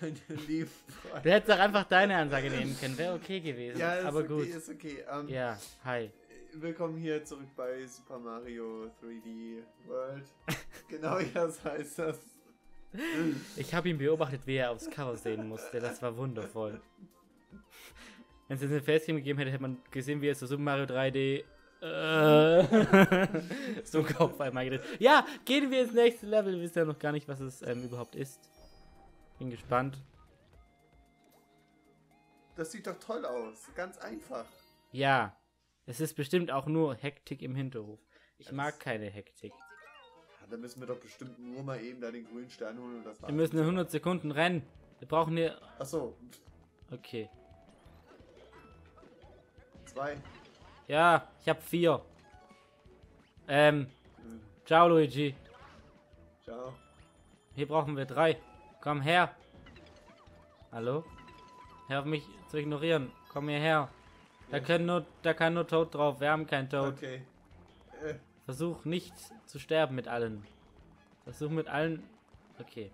meine lieben Freunde. Du hättest doch einfach deine Ansage nehmen können. Wäre okay gewesen. Ja, ist aber okay, gut. ist okay. Ähm, Ja, hi. Willkommen hier zurück bei Super Mario 3D World. genau das heißt das. Ich habe ihn beobachtet, wie er aufs Cover sehen musste. Das war wundervoll. Wenn es jetzt eine Facecam gegeben hätte, hätte man gesehen, wie er so Super Mario 3D äh, so Kopf einmal gedreht. Ja, gehen wir ins nächste Level. Wir wissen ja noch gar nicht, was es ähm, überhaupt ist. Bin gespannt. Das sieht doch toll aus. Ganz einfach. Ja, es ist bestimmt auch nur Hektik im Hinterhof. Ich Das- mag keine Hektik. Ja, da müssen wir doch bestimmt nur mal eben da den grünen Stern holen und das Wir müssen in 100 Sekunden rennen. Wir brauchen hier... Achso, Okay. zwei. Ja, ich habe vier. Ähm, ciao Luigi. Ciao. Hier brauchen wir drei. Komm her. Hallo? Hör auf mich zu ignorieren. Komm hierher. Da Ja. können nur, da kann nur Toad drauf. Wir haben keinen Toad. Okay. Äh, Versuch nicht zu sterben mit allen. Versuch mit allen. Okay.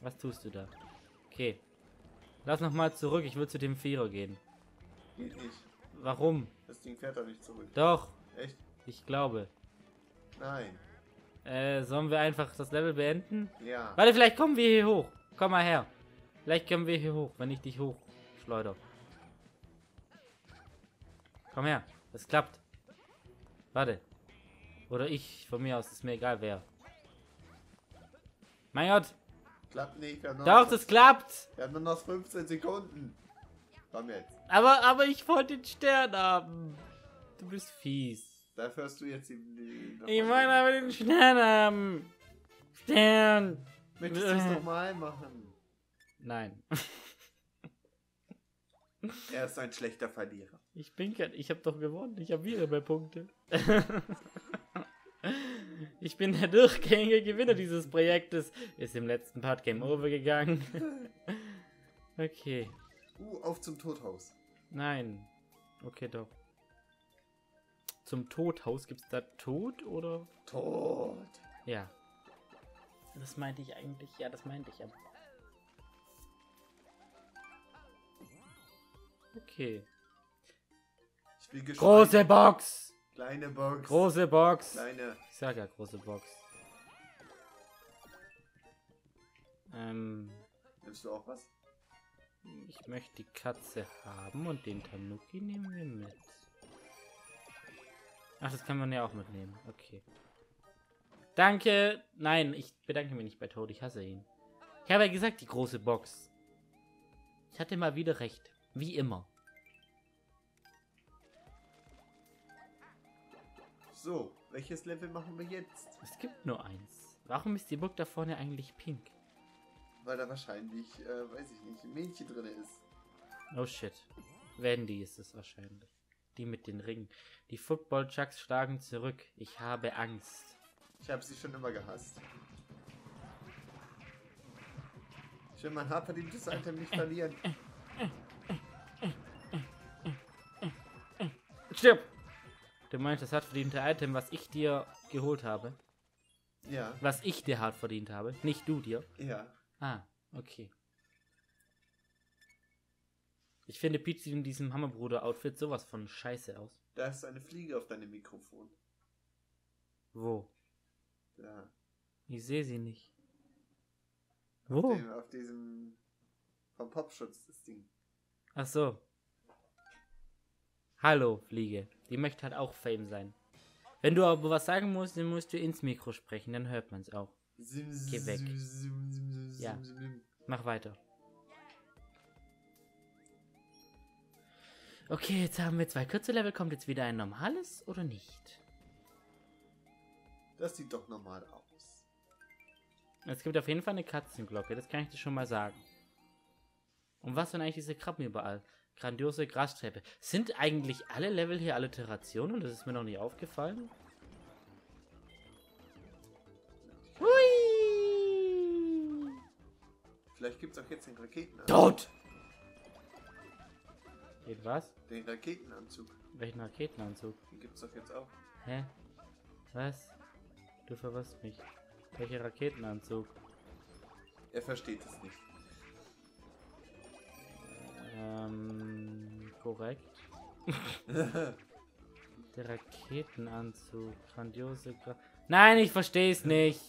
Was tust du da? Okay. Lass noch mal zurück. Ich will zu dem Vierer gehen. geht nicht. Warum? Das Ding fährt doch nicht zurück. Doch. Echt? Ich glaube. Nein. Äh, sollen wir einfach das Level beenden? Ja. Warte, vielleicht kommen wir hier hoch. Komm mal her. Vielleicht kommen wir hier hoch, wenn ich dich hoch schleuder. Komm her. Das klappt. Warte. Oder ich, von mir aus, ist mir egal wer. Mein Gott. Klappt nicht. Doch, noch, das klappt. wir haben nur noch 15 Sekunden. Komm jetzt. Aber, aber ich wollte den Stern haben. Du bist fies. Dafür hast du jetzt die. die Ich wollte aber den Stern haben. Stern. Möchtest du es nochmal machen? Nein. Er ist ein schlechter Verlierer. Ich bin kein, ich habe doch gewonnen. Ich habe wieder mehr Punkte. ich bin der durchgängige Gewinner dieses Projektes. Ist im letzten Part Game Over gegangen. okay. Uh, auf zum Todhaus. Nein. Okay, doch. Zum Todhaus gibt's da Tod oder? Tod. Ja. Das meinte ich eigentlich. Ja, das meinte ich aber. Okay. Ich gescheit. Große Box! Kleine Box. Große Box! Kleine. Ich sag ja große Box. Ähm, Nimmst du auch was? ich möchte die Katze haben und den Tanuki nehmen wir mit. Ach, das kann man ja auch mitnehmen. Okay. Danke. Nein, ich bedanke mich nicht bei Toad. Ich hasse ihn. Ich habe ja gesagt, die große Box. Ich hatte mal wieder recht. Wie immer. So, welches Level machen wir jetzt? Es gibt nur eins. Warum ist die Burg da vorne eigentlich pink? Weil da wahrscheinlich, äh, weiß ich nicht, ein Mädchen drin ist. Oh shit. Wendy ist es wahrscheinlich. Die mit den Ringen. Die Football Chucks schlagen zurück. Ich habe Angst. Ich habe sie schon immer gehasst. Ich will mein hartverdientes Item nicht verlieren. Stirb! Du meinst das hart verdiente Item, was ich dir geholt habe? Ja, Was ich dir hart verdient habe? Nicht du dir? ja. Ah, okay. Ich finde Peach sieht in diesem Hammerbruder-Outfit sowas von scheiße aus. Da ist eine Fliege auf deinem Mikrofon. Wo? Da. Ich sehe sie nicht. Auf, Wo? dem, auf diesem. Vom Popschutz, das Ding. Ach so. Hallo, Fliege. Die möchte halt auch Fame sein. Wenn du aber was sagen musst, dann musst du ins Mikro sprechen, dann hört man es auch. Sim, Geh weg. sim, sim, Ja. Mach weiter. Okay, jetzt haben wir zwei Kürzellevel. Kommt jetzt wieder ein normales oder nicht? Das sieht doch normal aus. Es gibt auf jeden Fall eine Katzenglocke, das kann ich dir schon mal sagen. Und was sind eigentlich diese Krabben überall? Grandiose Grastreppe. Sind eigentlich alle Level hier Alliterationen? Das ist mir noch nie aufgefallen. Hui! Vielleicht gibt's auch jetzt den Raketenanzug. Tot! Geht was? Den Raketenanzug. Welchen Raketenanzug? Den gibt's doch jetzt auch. Hä? Was? Du verwirrst mich. Welcher Raketenanzug? Er versteht es nicht. Ähm, korrekt. Der Raketenanzug. Grandiose. Gra Nein, ich verstehe es nicht.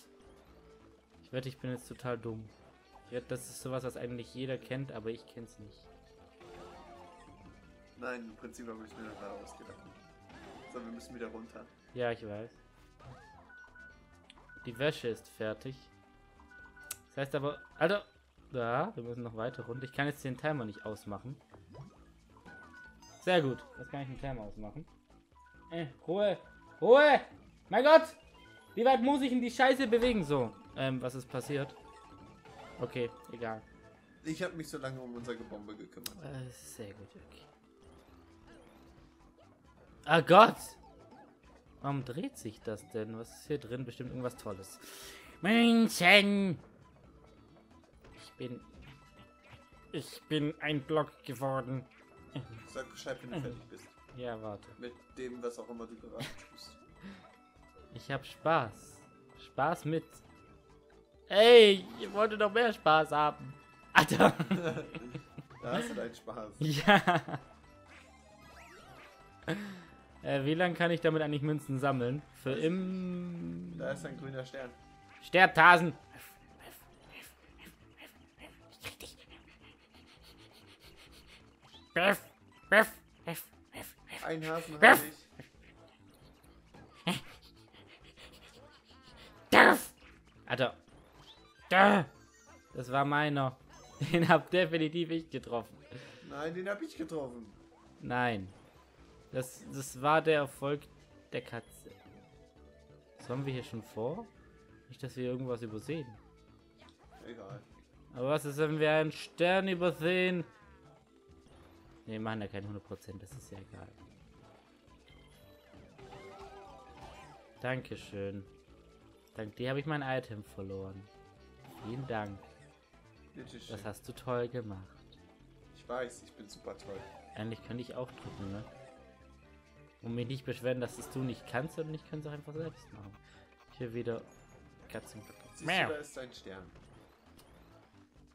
Ich wette, ich bin jetzt total dumm. Ja, das ist sowas, was eigentlich jeder kennt, aber ich kenne es nicht. Nein, im Prinzip habe ich mir das gerade ausgedacht. So, wir müssen wieder runter. Ja, ich weiß. Die Wäsche ist fertig. Das heißt aber... Alter! Da, wir müssen noch weiter runter. Ich kann jetzt den Timer nicht ausmachen. Sehr gut. Das kann ich den Timer ausmachen. Äh, Ruhe! Ruhe! Mein Gott! Wie weit muss ich in die Scheiße bewegen? So. Ähm, was ist passiert? Okay, egal. Ich habe mich so lange um unser Gebombe gekümmert. Äh, sehr gut, okay. Ah Gott! Warum dreht sich das denn? Was ist hier drin? Bestimmt irgendwas Tolles. München! Ich bin... Ich bin ein Block geworden. Sag Bescheid, wenn du fertig bist. Ja, warte. Mit dem, was auch immer du gerade tust. Ich hab Spaß. Spaß mit. Ey, ich wollte noch mehr Spaß haben. Alter. da hast du deinen Spaß. Ja. Äh, wie lange kann ich damit eigentlich Münzen sammeln? Für im... Da ist ein grüner Stern. Beff, beff. Ein Hasen habe ich. Alter. Da. Das war meiner. Den hab definitiv ich getroffen. Nein, den habe ich getroffen. Nein. Das, das war der Erfolg der Katze. Was haben wir hier schon vor? Nicht, dass wir irgendwas übersehen. Egal. Aber was ist, wenn wir einen Stern übersehen? Ne, wir machen ja keine 100%, das ist ja egal. Dankeschön. Dank dir habe ich mein Item verloren. Vielen Dank. Bitte schön. Das hast du toll gemacht. Ich weiß, ich bin super toll. Eigentlich könnte ich auch drücken, ne? Und mich nicht beschweren, dass es du nicht kannst, sondern ich kann es auch einfach selbst machen. Hier wieder Katzen. Siehst Miau. du, da ist ein Stern.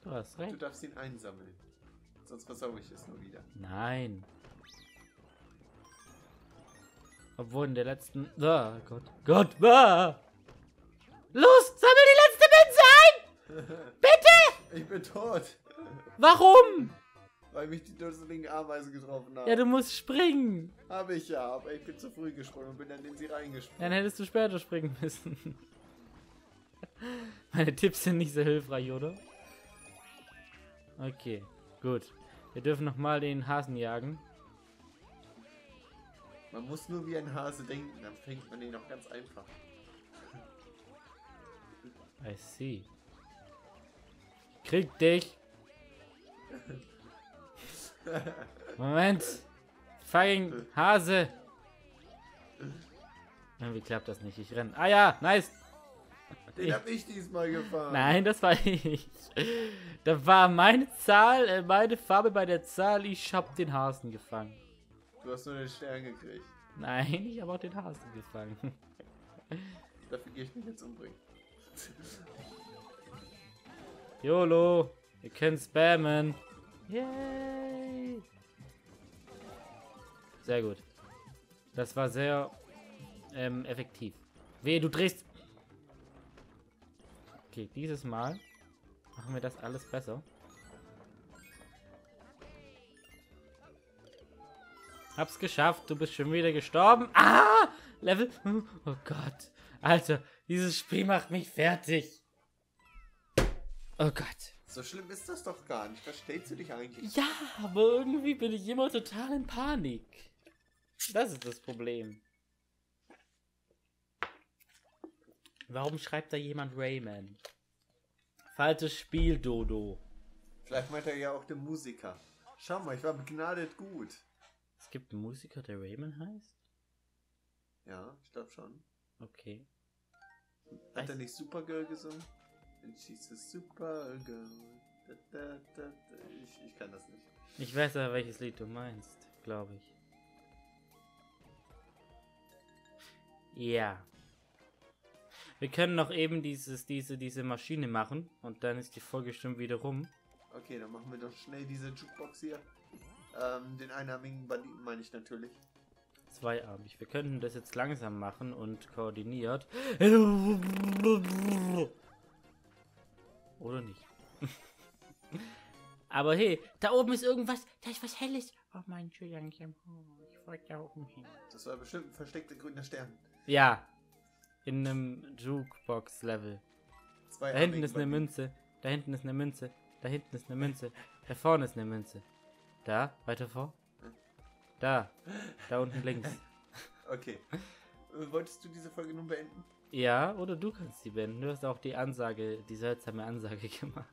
Du hast Du recht. darfst ihn einsammeln. Sonst versauere ich es nur wieder. Nein. Obwohl in der letzten. Oh Gott. Gott, ah. Los, sammel die letzte Münze ein! Bitte! Ich bin tot, Warum? Weil mich die dusseligen Ameisen getroffen haben. Ja, du musst springen. Habe ich ja, aber ich bin zu früh gesprungen und bin dann in sie reingesprungen. Dann hättest du später springen müssen. Meine Tipps sind nicht so hilfreich, oder? Okay, gut. Wir dürfen nochmal den Hasen jagen. Man muss nur wie ein Hase denken, dann fängt man ihn auch ganz einfach. I see. Krieg dich. Moment. Fucking Hase. Irgendwie klappt das nicht. Ich renn. Ah ja, nice. Den Ich- hab ich diesmal gefahren. Nein, das war ich. Da war meine Zahl, äh, meine Farbe bei der Zahl. Ich hab den Hasen gefangen. Du hast nur den Stern gekriegt. Nein, ich habe auch den Hasen gefangen. Dafür gehe ich mich jetzt umbringen. YOLO. Wir können spammen. Yay. Sehr gut. Das war sehr ähm, effektiv. Wehe, du drehst. Okay, dieses Mal machen wir das alles besser. Hab's geschafft, du bist schon wieder gestorben. Ah! Level. Oh Gott. Alter, dieses Spiel macht mich fertig. Oh Gott. So schlimm ist das doch gar nicht. Verstehst du dich eigentlich? Ja, aber irgendwie bin ich immer total in Panik. Das ist das Problem. Warum schreibt da jemand Rayman? Falsches Spiel, Dodo. Vielleicht meint er ja auch den Musiker. Schau mal, ich war begnadet gut. Es gibt einen Musiker, der Rayman heißt? Ja, ich glaube schon. Okay. Hat er nicht Supergirl gesungen? And she's a Supergirl. Da, da, da. Ich, ich kann das nicht. Ich weiß aber, welches Lied du meinst, glaube ich. Ja. Wir können noch eben dieses, diese, diese Maschine machen und dann ist die Folge schon wieder rum. Okay, dann machen wir doch schnell diese Jukebox hier. Ähm, den einarmigen Banditen meine ich natürlich. Zweiarmig. Wir könnten das jetzt langsam machen und koordiniert. Oder nicht. Aber hey, da oben ist irgendwas. Da ist was Helles. Oh mein Schulangchen. Oh, ich wollte da oben hin. Das war bestimmt ein versteckter grüner Stern. Ja. In einem Jukebox-Level. Da hinten ist eine Münze. Da hinten ist eine Münze. Da hinten ist eine Münze. Da vorne ist eine Münze. Da, weiter vor. Da. Da unten links. Okay. Wolltest du diese Folge nun beenden? Ja, oder du kannst sie beenden. Du hast auch die Ansage, die seltsame Ansage gemacht.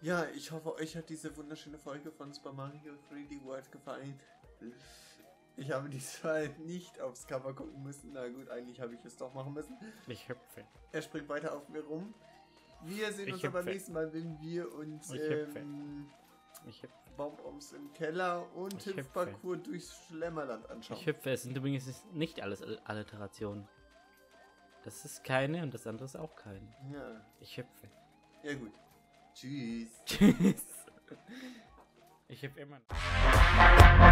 Ja, ich hoffe, euch hat diese wunderschöne Folge von Super Mario 3D World gefallen. Ich habe diesmal nicht aufs Cover gucken müssen. Na gut, eigentlich habe ich es doch machen müssen. Ich hüpfe. Er springt weiter auf mir rum. Wir sehen Ich uns aber nächstes Mal, wenn wir uns Ich ähm. Bonbons im Keller und. Hüpfparcours durchs Schlemmerland anschauen. Ich hüpfe. Es sind übrigens nicht alles All- Alliterationen. Das ist keine und das andere ist auch keine. Ja. Ich hüpfe. ja, gut. Tschüss. Tschüss. Ich hüpfe immer. noch.